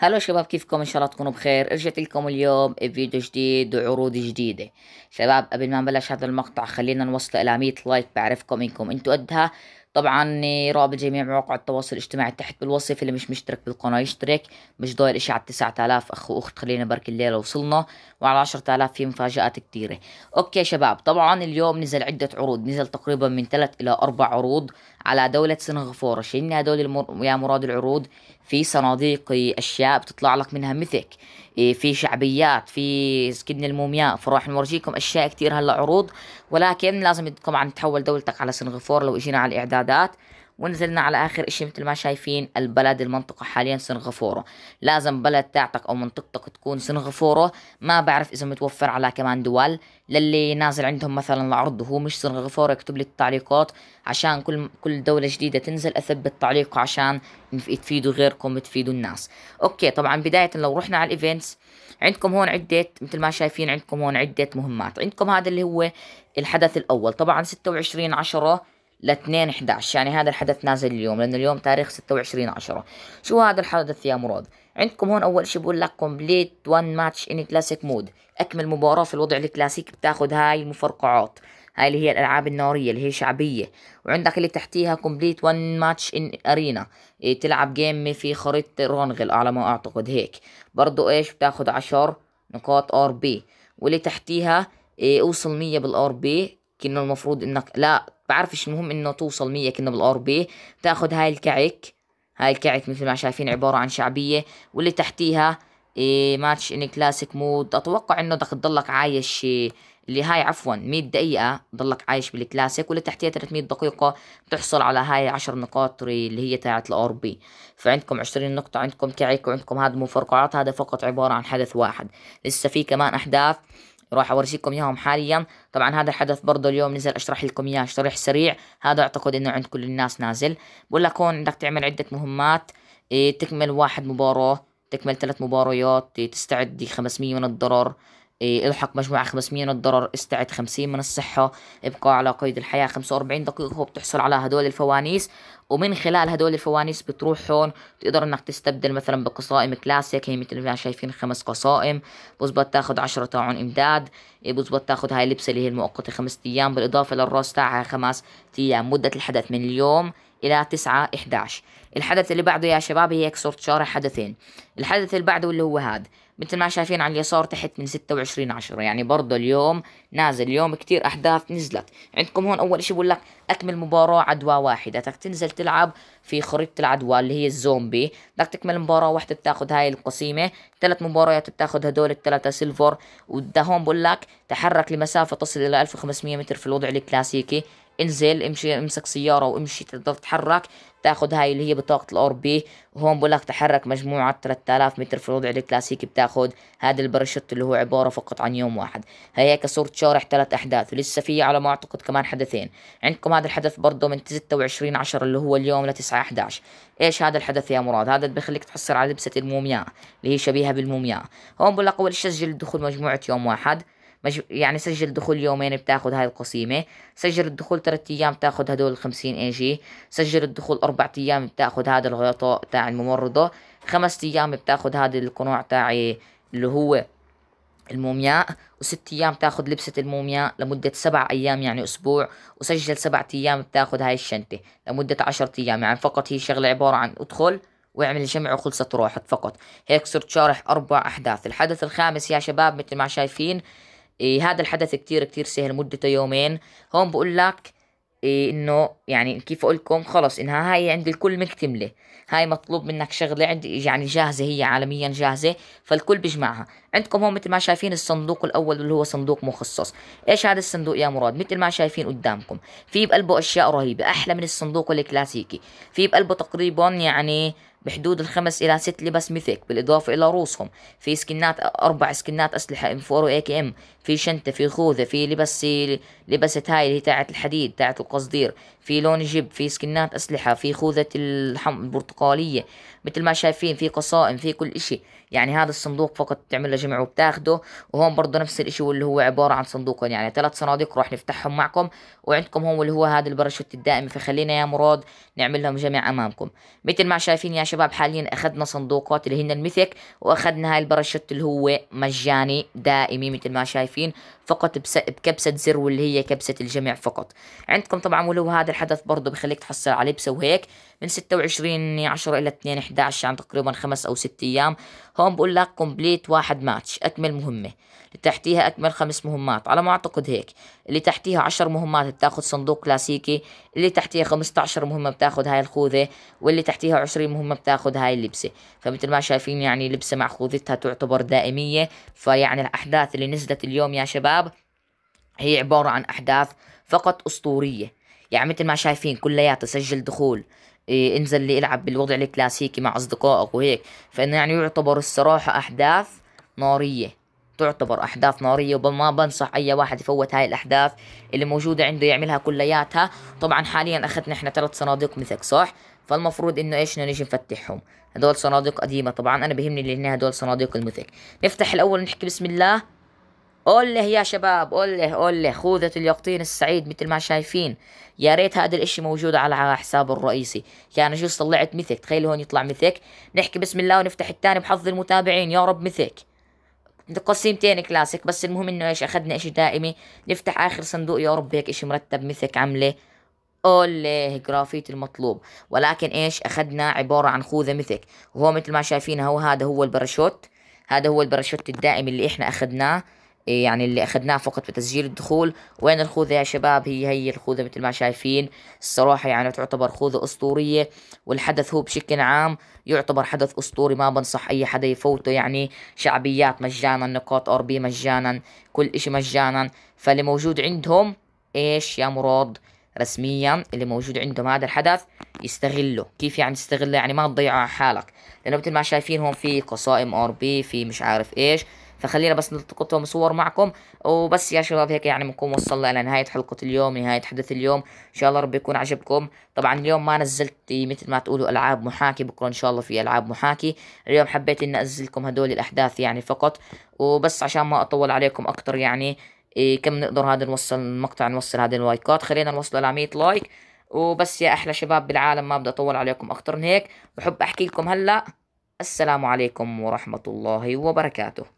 هلا شباب كيفكم؟ إن شاء الله تكونوا بخير. رجعت لكم اليوم بفيديو جديد وعروض جديدة. شباب قبل ما نبلش هذا المقطع خلينا نوصل إلى 100 like بعرفكم إنكم أنتوا قدها. طبعا رابط جميع مواقع التواصل الاجتماعي تحت بالوصف اللي مش مشترك بالقناة يشترك. مش ضايل إشي على 9000 اخ واخت خلينا بركي الليلة وصلنا. وعلى 10000 في مفاجآت كتيرة. okay شباب طبعا اليوم نزل عدة عروض. نزل تقريبا من ثلاث إلى أربع عروض. على دولة سنغافورة. شنو هدول المر... يا مراد العروض؟ في صناديق أشياء بتطلع لك منها مثك. إيه، في شعبيات في سكن المومياء. فراح نورجيكم أشياء كتير هلا عروض. ولكن لازم طبعا تحول دولتك على سنغافورة لو إجينا على الإعدادات. ونزلنا على آخر إشي مثل ما شايفين البلد المنطقة حاليا سنغافورة. لازم بلد تاعتك أو منطقتك تكون سنغافورة. ما بعرف إذا متوفر على كمان دول. للي نازل عندهم مثلا العرض وهو مش سنغافورة يكتب لي التعليقات عشان كل كل دولة جديدة تنزل أثبت تعليق عشان تفيدوا غيركم تفيدوا الناس. okay طبعا بداية لو رحنا على ال events عندكم هون عدة مثل ما شايفين عندكم هون عدة مهمات. عندكم هذا اللي هو الحدث الأول. طبعا 26 10 ل 2 11 يعني هذا الحدث نازل اليوم لأن اليوم تاريخ 26 10 شو هذا الحدث يا مراد؟ عندكم هون أول شي بقول لك complete 1 match in classic mode. أكمل مباراة في الوضع الكلاسيكي بتاخذ هاي المفرقعات. هاي اللي هي الألعاب النارية اللي هي شعبية. وعندك اللي تحتيها complete 1 match in arena. إيه تلعب game في خريطة Erangel على ما أعتقد هيك. برضو إيش؟ بتاخد 10 نقاط RP. واللي تحتيها إيه أوصل 100 بال RP. كأنه المفروض إنك لا بعرفش المهم إنه توصل مية كنا بال RP تاخد هاي الكعك. هاي الكعك مثل ما شايفين عبارة عن شعبية. واللي تحتيها إيه match in classic mode. أتوقع إنه بدك تضلك عايش اللي هاي عفوا 100 دقيقة ضلك عايش بالكلاسيك. واللي تحتيها 300 دقيقة بتحصل على هاي 10 نقاط اللي هي تاعت ال RP فعندكم 20 نقطة عندكم كعك وعندكم هذا المفرقعات هذا فقط عبارة عن حدث واحد. لسه في كمان أحداث. راح اورجيكم إياهم حاليا. طبعا هذا الحدث برضه اليوم نزل أشرح لكم إياه شرح سريع. هذا أعتقد إنه عند كل الناس نازل. بقول لك هون بدك تعمل عدة مهمات. إيه تكمل واحد مباراة تكمل ثلاث مباريات إيه تستعد 500 من الضرر الحق مجموعة 500 من الضرر استعد 50 من الصحة. ابقى على قيد الحياة 45 دقيقة وبتحصل على هدول الفوانيس. ومن خلال هدول الفوانيس بتروح هون تقدر إنك تستبدل مثلا بقصائم كلاسيك هي مثل ما شايفين خمس قصائم. بزبط تاخد عشرة طاعون إمداد. إيه، بزبط تاخد هاي اللبسة اللي هي المؤقتة خمسة أيام. بالإضافة للراس تاعها خمس أيام. مدة الحدث من اليوم إلى تسعة إحداش. الحدث اللي بعده يا شباب هي صرت شارع حدثين. الحدث اللي بعده اللي هو هاد. مثل ما شايفين على اليسار تحت من ستة وعشرين عشرة. يعني برضه اليوم نازل اليوم كتير أحداث نزلت. عندكم هون أول إشي بقول لك أكمل مباراة عدوى واحدة. بدك تنزل تلعب في خريطة العدوى اللي هي الزومبي. بدك تكمل مباراة واحدة بتاخد هاي القسيمة. ثلاث مباريات بتاخد هدول الثلاثة سيلفر. وده هون بقول لك تحرك لمسافة تصل إلى 1500 متر في الوضع الكلاسيكي. انزل امشي امسك سيارة وامشي تقدر تتحرك. تاخد هاي اللي هي بطاقة ال RP. وهون بقول لك تحرك مجموعة 3000 متر في الوضع الكلاسيكي. بتاخد هذا الباراشوت اللي هو عبارة فقط عن يوم واحد. هي هيك صرت شارح ثلاث أحداث. ولسه في على ما أعتقد كمان حدثين. عندكم هذا الحدث برضه من 26 10 اللي هو اليوم ل 9 11 إيش هذا الحدث يا مراد؟ هذا بخليك تحصل على لبسة المومياء اللي هي شبيهة بالمومياء. هون بقول لك أول شيء سجل دخول مجموعة يوم واحد. يعني سجل دخول يومين بتاخد هاي القسيمة سجل الدخول ثلاثة أيام بتاخد هدول الخمسين اي جي سجل الدخول أربعة أيام بتاخد هذا الغطاء تاع الممرضة خمس أيام بتاخد هذا القناع تاعي اللي هو المومياء وست أيام تاخد لبسة المومياء لمدة سبع أيام يعني أسبوع وسجل سبعة أيام بتاخد هاي الشنطة لمدة عشرة أيام يعني فقط هي شغلة عبارة عن أدخل واعمل جمع وخلصت روحت فقط. هيك صرت شارح أربع أحداث الحدث الخامس يا شباب مثل ما شايفين إيه هذا الحدث كتير كتير سهل مدته يومين. هون بقول لك إيه إنه يعني كيف أقول لكم خلص إنها هاي عند الكل مكتمله هاي مطلوب منك شغلة عندي يعني جاهزة هي عالميا جاهزة فالكل بيجمعها. عندكم هون مثل ما شايفين الصندوق الأول اللي هو صندوق مخصص. إيش هذا الصندوق يا مراد؟ مثل ما شايفين قدامكم. في بقلبه أشياء رهيبة أحلى من الصندوق الكلاسيكي. في بقلبه تقريبا يعني بحدود الخمس إلى ست لبس mythic بالإضافة إلى رؤوسهم في سكنات أربع سكنات أسلحة M 4 و AKM في شنطة في خوذة في لبس لبسة هاي اللي هي تاعت الحديد تاعت القصدير. في لون جيب في سكنات أسلحة في خوذة الحم البرتقالية مثل ما شايفين في قسائم في كل إشي. يعني هذا الصندوق فقط تعمل له الجمع وبتاخده وهون برضه نفس الإشي واللي هو عبارة عن صندوقين يعني ثلاث صناديق راح نفتحهم معكم وعندكم هون اللي هو هذا الباراشوت الدائمي فخلينا يا مراد نعمل لهم جميع أمامكم. مثل ما شايفين يا شباب حاليا أخذنا صندوقات اللي هن ال mythic وأخذنا هاي الباراشوت اللي هو مجاني دائمي مثل ما شايفين فقط بكبسة زر واللي هي كبسة الجمع فقط. عندكم طبعا ولو هذا الحدث برضه بخليك تحصل على لبسة وهيك من 26 10 إلى 2 11 يعني تقريبا خمس أو ست أيام. هون بقول لك complete واحد ماتش أكمل مهمة. اللي تحتيها أكمل خمس مهمات. على ما أعتقد هيك. اللي تحتيها عشر مهمات بتاخذ صندوق كلاسيكي. اللي تحتيها 15 مهمة بتاخذ هاي الخوذة. واللي تحتيها 20 مهمة بتاخذ هاي اللبسة. فمثل ما شايفين يعني لبسة مع خوذتها تعتبر دائمية. فيعني الأحداث اللي نزلت اليوم يا شباب هي عبارة عن أحداث فقط أسطورية. يعني مثل ما شايفين كلياتها سجل دخول إيه انزل لي العب بالوضع الكلاسيكي مع أصدقائك وهيك. فإنه يعني يعتبر الصراحة أحداث نارية تعتبر أحداث نارية وما بنصح أي واحد يفوت هاي الأحداث اللي موجودة عنده يعملها كلياتها. طبعا حاليا أخذنا إحنا ثلاث صناديق مثلك صح؟ فالمفروض إنه إيش نجي نفتحهم. هدول صناديق قديمة طبعا أنا بهمني لأن هدول صناديق المثك نفتح الأول نحكي بسم الله. قوله يا شباب قوله قوله خوذة اليقطين السعيد مثل ما شايفين. يا ريت هذا الإشي موجود على حسابه الرئيسي. كان جوز طلعت mythic تخيلوا هون يطلع mythic. نحكي بسم الله ونفتح الثاني بحظ المتابعين. يا رب mythic. قسيمتين كلاسيك بس المهم إنه إيش أخذنا إشي دائمي. نفتح آخر صندوق. يا رب هيك إشي مرتب mythic عملة. اوليه جرافيت المطلوب. ولكن إيش أخذنا عبارة عن خوذة mythic. وهو مثل ما شايفين هو هذا هو الباراشوت. هذا هو الباراشوت الدائمي اللي إحنا أخذناه. يعني اللي أخذناه فقط في تسجيل الدخول. وين الخوذة يا شباب؟ هي هي الخوذة مثل ما شايفين. الصراحة يعني تعتبر خوذة أسطورية والحدث هو بشكل عام يعتبر حدث أسطوري. ما بنصح أي حدا يفوته يعني شعبيات مجانا نقاط أر بي مجانا كل إشي مجانا. فاللي موجود عندهم إيش يا مراد؟ رسميا اللي موجود عندهم هذا الحدث يستغله. كيف يعني تستغله؟ يعني ما تضيعه على حالك. لأنه مثل ما شايفين هون في قصائم أر بي في مش عارف إيش. فخلينا بس نلتقطهم صور معكم. وبس يا شباب هيك يعني بنكون وصلنا إلى نهاية حلقة اليوم نهاية حدث اليوم. إن شاء الله رب يكون عجبكم. طبعا اليوم ما نزلت مثل ما تقولوا ألعاب محاكي بكرة إن شاء الله في ألعاب محاكي. اليوم حبيت إني انزل لكم هدول الأحداث يعني فقط. وبس عشان ما أطول عليكم أكثر يعني إيه كم نقدر هذا نوصل المقطع نوصل هذه اللايكات خلينا نوصل ل 100 like. وبس يا أحلى شباب بالعالم ما بدي أطول عليكم أكثر من هيك. بحب أحكي لكم هلأ. السلام عليكم ورحمة الله وبركاته.